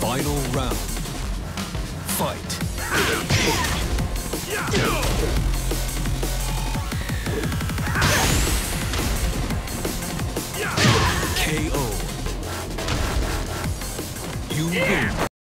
Final round. Fight. KO. You win.